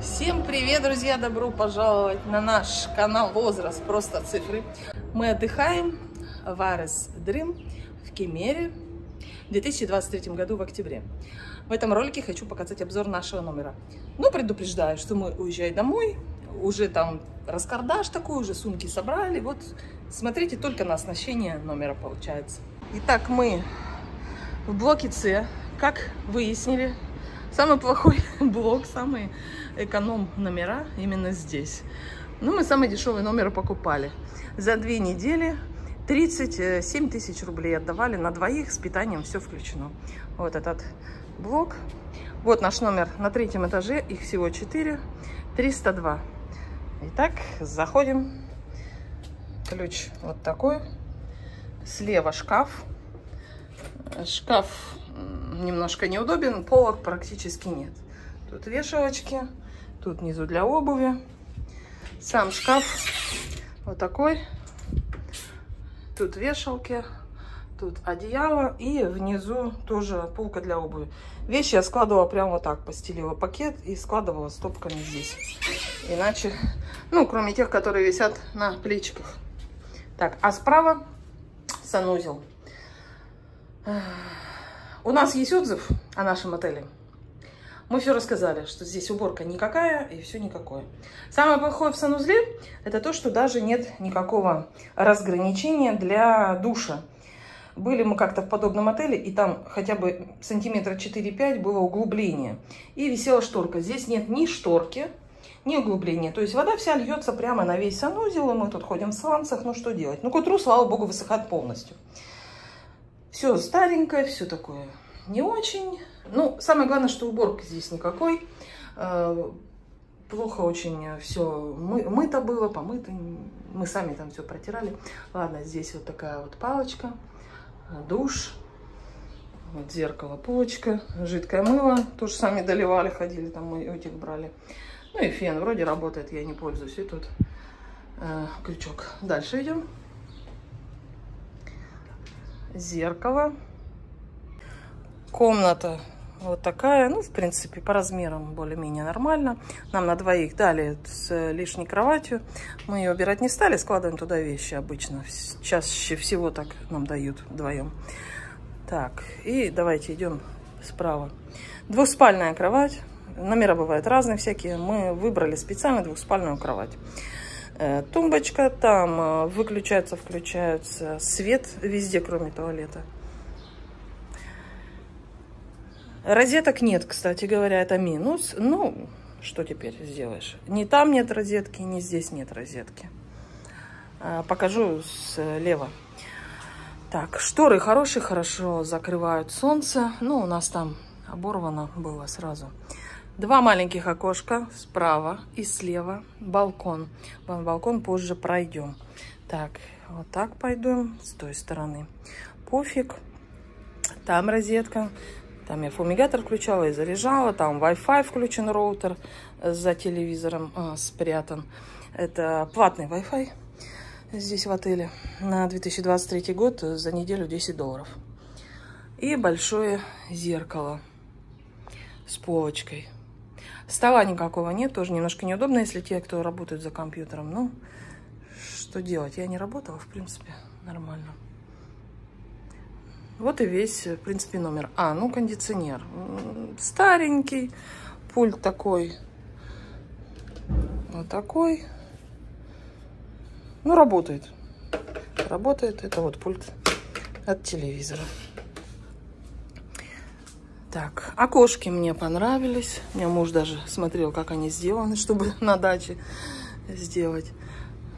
Всем привет, друзья! Добро пожаловать на наш канал Возраст Просто Цифры. Мы отдыхаем в Арес Дрим в Кемере в 2023 году в октябре. В этом ролике хочу показать обзор нашего номера. Но предупреждаю, что мы уезжаем домой, уже там раскардаш такой, уже сумки собрали. Вот смотрите только на оснащение номера получается. Итак, мы в блоке С, как выяснили, самый плохой блок, самый эконом номера именно здесь. Ну, мы самый дешевый номер покупали. За две недели 37 тысяч рублей отдавали на двоих, с питанием все включено. Вот этот блок. Вот наш номер на третьем этаже, их всего 4, 302. Итак, заходим. Ключ вот такой. Слева шкаф. Шкаф немножко неудобен, полок практически нет. Тут вешалочки, тут внизу для обуви. Сам шкаф вот такой. Тут вешалки, тут одеяло и внизу тоже полка для обуви. Вещи я складывала прямо вот так, постелила пакет и складывала стопками здесь. Иначе, ну, кроме тех, которые висят на плечиках. Так, а справа санузел. У нас есть отзыв о нашем отеле. Мы все рассказали, что здесь уборка никакая и все никакое. Самое плохое в санузле это то, что даже нет никакого разграничения для душа. Были мы как-то в подобном отеле, и там хотя бы сантиметра 4-5 было углубление. И висела шторка. Здесь нет ни шторки, ни углубления. То есть вода вся льется прямо на весь санузел, и мы тут ходим в сланцах. Ну что делать? Ну к утру, слава богу, высыхает полностью. Все старенькое, все такое не очень. Ну, самое главное, что уборки здесь никакой. Э, плохо очень все мы, мыто было, помыто. Мы сами там все протирали. Ладно, здесь вот такая вот палочка, душ, вот зеркало, полочка, жидкое мыло. Тоже сами доливали, ходили, там мы этих брали. Ну и фен вроде работает, я не пользуюсь. И тут э, крючок. Дальше идем зеркало. Комната вот такая, ну, в принципе, по размерам более-менее нормально. Нам на двоих дали с лишней кроватью. Мы ее убирать не стали, складываем туда вещи обычно. Чаще всего так нам дают вдвоем. Так, и давайте идем справа. Двухспальная кровать. Номера бывают разные всякие. Мы выбрали специально двухспальную кровать. Э, тумбочка, там э, выключается, включается свет везде, кроме туалета. Розеток нет, кстати говоря, это минус. Ну, что теперь сделаешь? Ни там нет розетки, ни здесь нет розетки. Э, покажу слева. Так, шторы хорошие, хорошо закрывают солнце. Ну, у нас там оборвано было сразу. Два маленьких окошка справа и слева. Балкон. Балкон позже пройдем. Так, вот так пойдем с той стороны. Пофиг. Там розетка. Там я фумигатор включала и заряжала. Там Wi-Fi включен роутер за телевизором а, спрятан. Это платный Wi-Fi здесь в отеле на 2023 год за неделю 10 долларов. И большое зеркало с полочкой. Стола никакого нет, тоже немножко неудобно, если те, кто работает за компьютером. Ну, что делать? Я не работала, в принципе, нормально. Вот и весь, в принципе, номер. А, ну, кондиционер. Старенький. Пульт такой. Вот такой. Ну, работает. Работает. Это вот пульт от телевизора. Так, окошки мне понравились. У меня муж даже смотрел, как они сделаны, чтобы на даче сделать.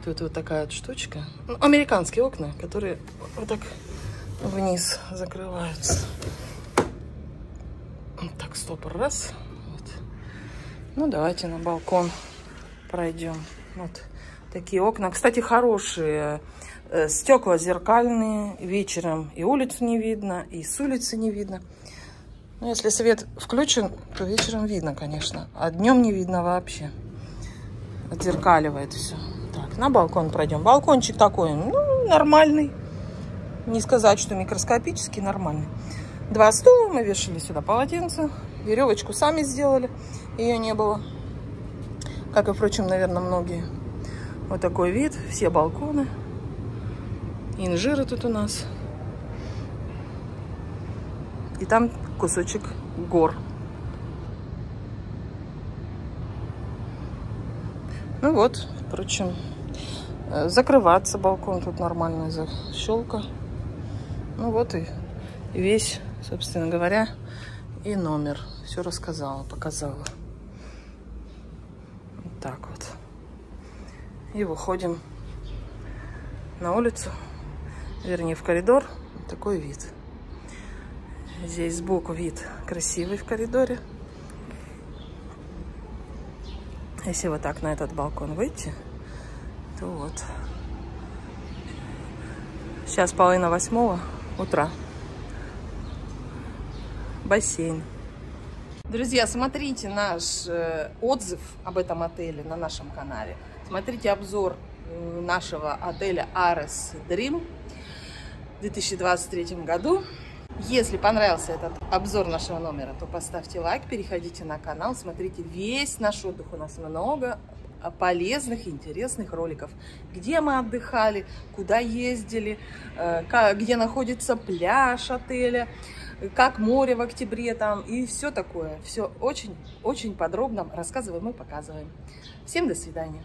Тут вот такая вот штучка. Ну, американские окна, которые вот так вниз закрываются. Так, стоп, раз. Вот. Ну, давайте на балкон пройдем. Вот такие окна. Кстати, хорошие. Э, стекла зеркальные. Вечером и улицу не видно, и с улицы не видно. Ну, если свет включен, то вечером видно, конечно. А днем не видно вообще. Отзеркаливает все. Так, на балкон пройдем. Балкончик такой, ну, нормальный. Не сказать, что микроскопический, нормальный. Два стула, мы вешали сюда полотенце. Веревочку сами сделали, ее не было. Как и, впрочем, наверное, многие. Вот такой вид, все балконы. Инжиры тут у нас. И там кусочек гор. Ну вот, впрочем, э, закрываться балкон тут нормальная защелка. Ну вот и весь, собственно говоря, и номер. Все рассказала, показала. Вот так вот. И выходим на улицу, вернее в коридор. Такой вид. Здесь сбоку вид красивый в коридоре. Если вот так на этот балкон выйти, то вот. Сейчас половина восьмого утра. Бассейн. Друзья, смотрите наш э, отзыв об этом отеле на нашем канале. Смотрите обзор э, нашего отеля Ares Dream в 2023 году. Если понравился этот обзор нашего номера, то поставьте лайк, переходите на канал, смотрите весь наш отдых. У нас много полезных, интересных роликов. Где мы отдыхали, куда ездили, э, где находится пляж отеля, как море в октябре там и все такое. Все очень-очень подробно рассказываем и показываем. Всем до свидания.